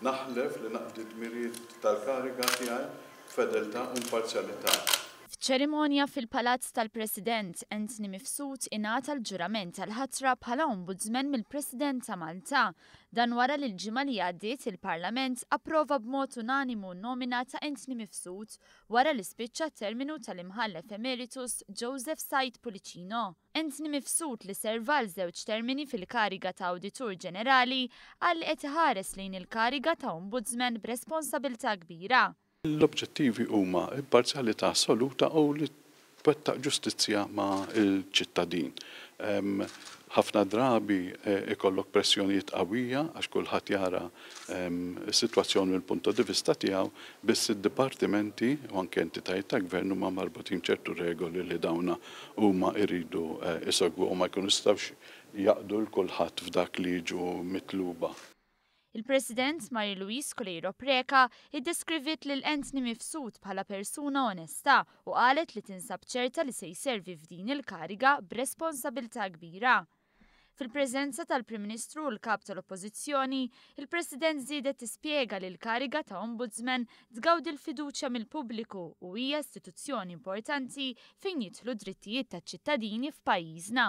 Naħlef li naqdi d-dmirijiet tal-kariga tiegħi b'fedeltà u imparzjalità. F'ċerimonja fil-Palazz tal-President, Anthony Mifsud ingħata l-ġurament tal-ħatra bħala Ombudsman mill-President ta' Malta. Dan wara li l-ġimgħa li għaddiet il-Parlament approva b'mod unanimu n-nomina ta' Anthony Mifsud wara li spiċċa t-terminu tal-Imħallef Emeritus Joseph Said Pullicino. Anthony Mifsud li serva għal żewġ termini fil-kariga ta' Awditur Ġenerali qal li qed iħares lejn il-kariga ta' Ombudsman b'responsabilità kbira. L-obġettivi huma imparzjalità assoluta u li twettaq ġustizzja ma' l-ċittadin. Ħafna drabi ikollok pressjonijiet qawwija għax kulħadd jara s-sitwazzjoni u l-punto di vista tiegħu, biss id-dipartimenti u anke entitajiet ta' gvern huma marbutin b'ċertu regoli li dawn huma jridu jsegwu u ma jkunu jistgħux jaqdu 'l kulħadd f'dak li jiġu mitluba. Il-President Marie Louise Coleiro Preca iddeskriviet lil Anthony Mifsud bħala persuna onesta u qalet li tinsab ċerta li se jservi f'din il-kariga b'responsabilità kbira. Fil-preżenza tal-Prim Ministru u l-Kap tal-Oppożizzjoni, il-President żiedet tispjega li l-kariga ta' Ombudsman tgawdi l-fiduċja mill-pubbliku u hija istituzzjoni importanti fejn jidħlu d-drittijiet taċ-ċittadini f'pajjiżna.